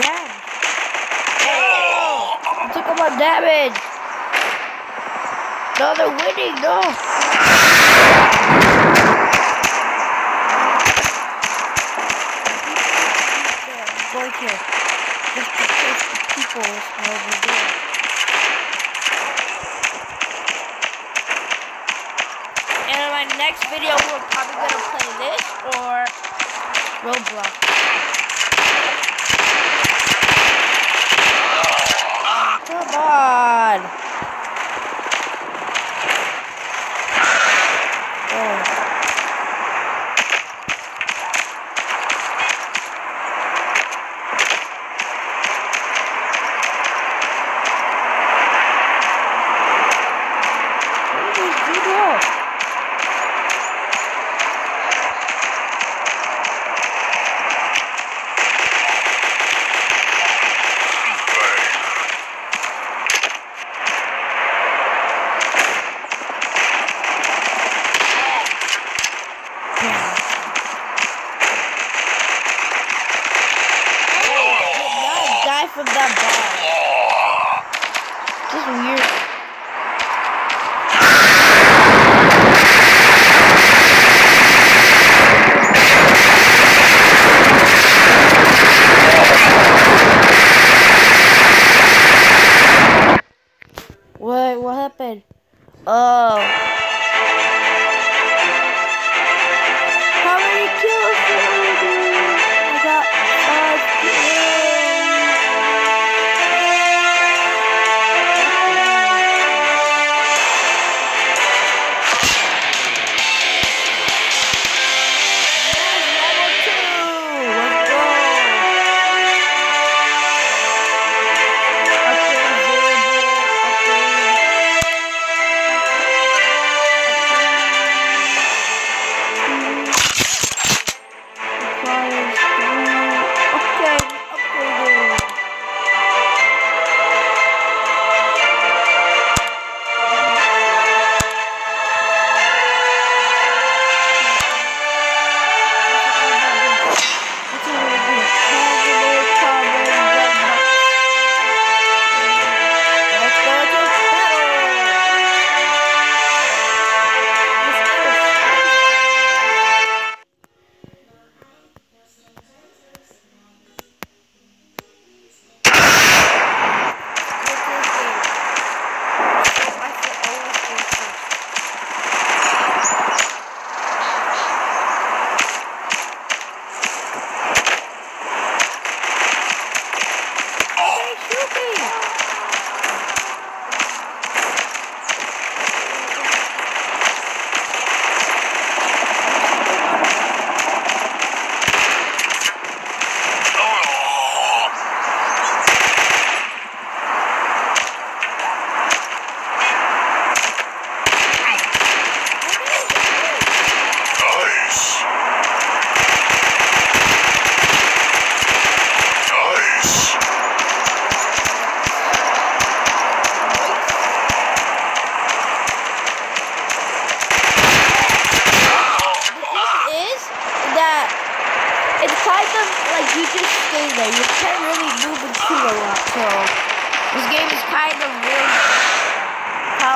dead. Oh, I took all my damage. No, they're winning. No. I'm going here. Just to chase the people over there. And in my next video, we're probably gonna play this or Roblox. Come on. From that bomb. Just weird. What? What happened? Oh.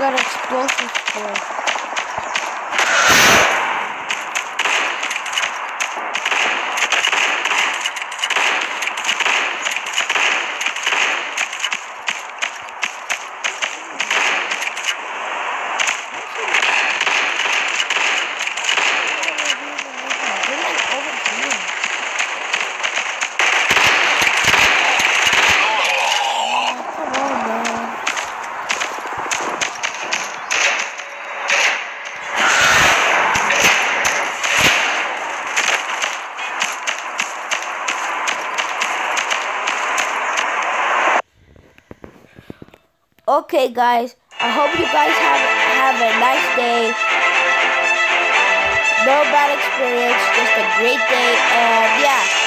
agora explosão. Okay, guys. I hope you guys have have a nice day. No bad experience, just a great day, and yeah.